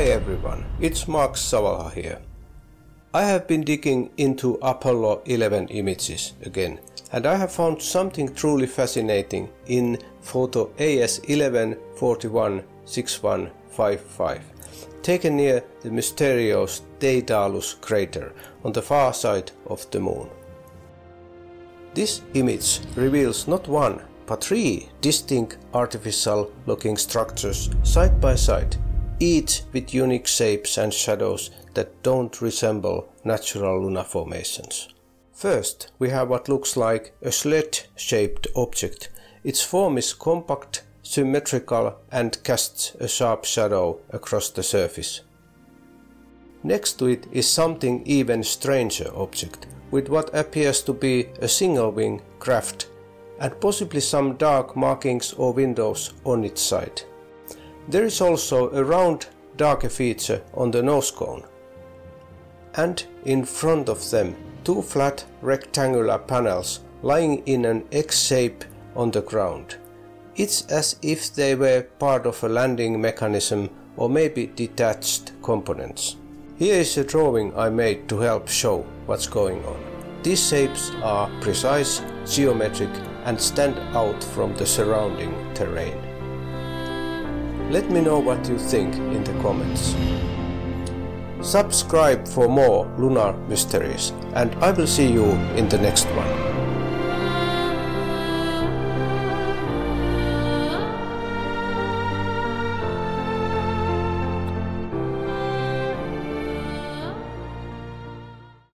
Hi everyone, it's Mark Sawalha here. I have been digging into Apollo 11 images again and I have found something truly fascinating in photo AS11 416155 taken near the mysterious Daedalus crater on the far side of the moon. This image reveals not one but three distinct artificial looking structures side by side each with unique shapes and shadows that don't resemble natural lunar formations. First, we have what looks like a sled-shaped object. Its form is compact, symmetrical and casts a sharp shadow across the surface. Next to it is something even stranger object, with what appears to be a single wing craft and possibly some dark markings or windows on its side. There is also a round darker feature on the nose cone. And in front of them, two flat rectangular panels lying in an X shape on the ground. It's as if they were part of a landing mechanism or maybe detached components. Here is a drawing I made to help show what's going on. These shapes are precise, geometric and stand out from the surrounding terrain. Let me know what you think in the comments. Subscribe for more lunar mysteries and I will see you in the next one.